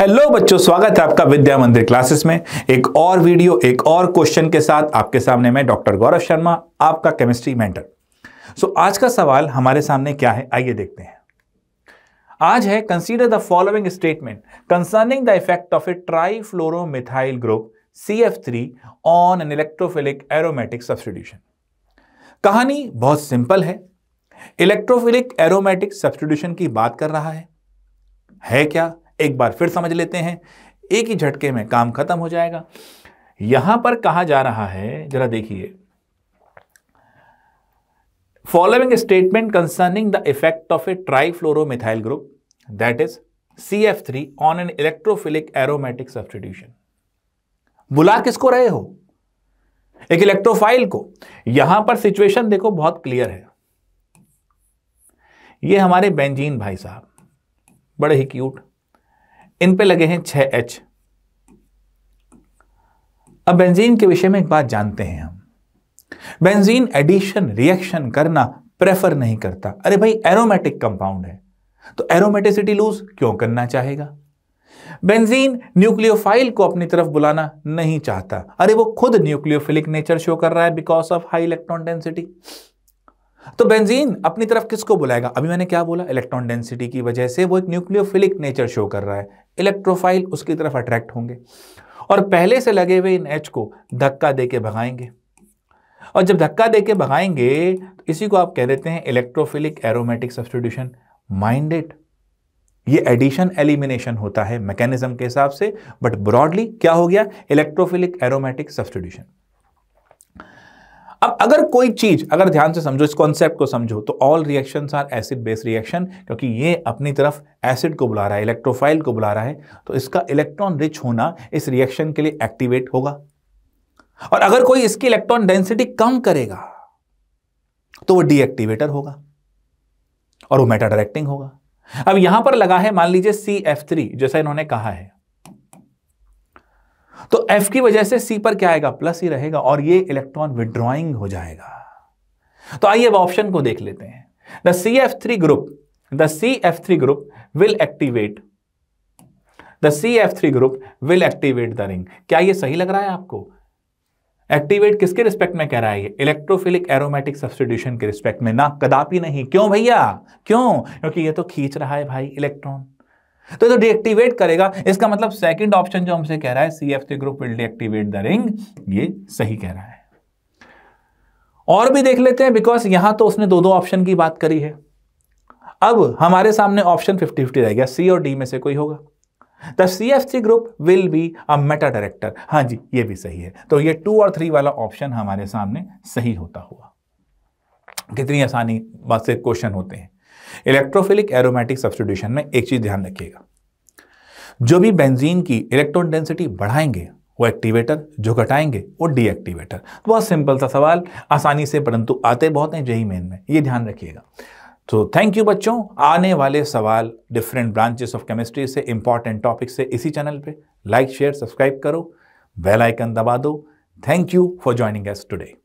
Hello बच्चों स्वागत है आपका विद्या मंदिर क्लासेस में। एक और वीडियो एक और क्वेश्चन के साथ आपके सामने मैं डॉक्टर गौरव शर्मा आपका केमिस्ट्री मेंटर। सो so, आज का सवाल हमारे सामने क्या है? आइए देखते हैं। आज है consider the following statement concerning the effect of a tri trifluoromethyl group CF3 on an electrophilic aromatic substitution कहानी बहुत सिंपल है। इलेक्ट्रोफिलिक एरोमेटिक सब्सटीट्यूशन की बात कर रहा है। है क्या? एक बार फिर समझ लेते हैं, एक ही झटके में काम खत्म हो जाएगा। यहाँ पर कहा जा रहा है, जरा देखिए। Following statement concerning the effect of a trifluoromethyl group that is C F three on an electrophilic aromatic substitution बुला किसको रहे हो? एक इलेक्ट्रोफाइल को। यहाँ पर सिचुएशन देखो, बहुत क्लियर है। ये हमारे बेंजीन भाई साहब, बड़े ही क्यूट इन पे लगे हैं छह एच अब बेंजीन के विषय में एक बात जानते हैं हम। बेंजीन एडिशन रिएक्शन करना प्रेफर नहीं करता। अरे भाई एरोमेटिक कंपाउंड है। तो एरोमेटिसिटी लूज क्यों करना चाहेगा? बेंजीन न्यूक्लियोफाइल को अपनी तरफ़ बुलाना नहीं चाहता। अरे वो खुद न्यूक्लियोफिलिक नेचर शो कर रहा है because of high electron density तो बेंजीन अपनी तरफ़ किसको बुलाएगा? अभी मैंने क्या बोला? इलेक्ट्रॉन डेंसिटी की वजह से वो एक न्यूक्लियोफिलिक नेचर शो कर रहा है। इलेक्ट्रोफाइल उसकी तरफ़ अट्रैक्ट होंगे। और पहले से लगे हुए इन एच को धक्का दे के भगाएँगे। और जब धक्का दे के भगाएँगे तो इसी को आप कह देते हैं इलेक्ट्रोफिलिक एरोमेटिक सब्सटीट्यूशन माइंडेड ये एडिशन एलिमिनेशन होता है मैकेनिज्म के हिसाब से बट ब्रॉडली क्या हो गया? इलेक्ट्रोफिलिक एरोमेटिक सब्सटीट्यूशन अब अगर कोई चीज़, अगर ध्यान से समझो, इस कॉन्सेप्ट को समझो तो all reaction are acid base reaction क्योंकि ये अपनी तरफ़ एसिड को बुला रहा है इलेक्ट्रोफाइल को बुला रहा है तो इसका इलेक्ट्रॉन रिच होना इस रिएक्शन के लिए एक्टिवेट होगा। और अगर कोई इसकी इलेक्ट्रॉन डेंसिटी कम करेगा तो वो डीएक्टिवेटर होगा, और वो मेटा डायरेक्टिंग होगा। अब यहाँ पर लगा है, मान लीजिए सी एफ़ थ्री जैसा इन्होंने कहा है। तो एफ़ की वजह से सी पर क्या आएगा? प्लस ही रहेगा और ये इलेक्ट्रॉन विड्रॉइंग हो जाएगा। तो आइए अब ऑप्शन को देख लेते हैं। The C F three group the C F three group will activate the C F three group will activate the ring क्या ये सही लग रहा है आपको? एक्टिवेट किसके रिस्पेक्ट में कह रहा है ये? इलेक्ट्रोफिलिक एरोमेटिक सब्सटीट्यूशन के रिस्पेक्ट में। ना, कदापि नहीं। क्यों भैया? क्यों? क्योंकि ये तो खींच रहा है भाई इलेक्ट्रॉन तो ये तो डीएक्टिवेट करेगा। इसका मतलब सेकंड ऑप्शन जो हमसे कह रहा है C F three group will deactivate the ring ये सही कह रहा है। और भी देख लेते हैं बिकॉज़ यहाँ तो उसने दो दो ऑप्शन की बात करी है। अब हमारे सामने ऑप्शन फिफ्टी फिफ्टी रह गया। सी और डी में से कोई होगा। The C F C group will be a meta director हाँ जी, ये भी सही है। तो ये टू और थ्री वाला ऑप्शन हमारे सामने सही होता हुआ। कितनी आसानी बात से क्वेश्चन होते हैं। इलेक्ट्रोफिलिक एरोमेटिक सब्सटीट्यूशन में एक चीज़ ध्यान रखिएगा। जो भी बेंजीन की इलेक्ट्रॉन डेंसिटी बढ़ाएँगे, वो एक्टिवेटर जो घटाएँगे, वो डीएक्टिवेटर बहुत सिंपल सा सवाल, आसानी से, परंतु आते बहुत हैं जेई मेन में। ये ध्यान रखिएगा। तो थैंक यू बच्चों, आने वाले सवाल डिफरेंट ब्रांचेस ऑफ़ केमिस्ट्री से इंपॉर्टेंट टॉपिक से, इसी चैनल पे। लाइक शेयर सब्सक्राइब करो। बेल आइकन दबा दो। Thank you for joining us today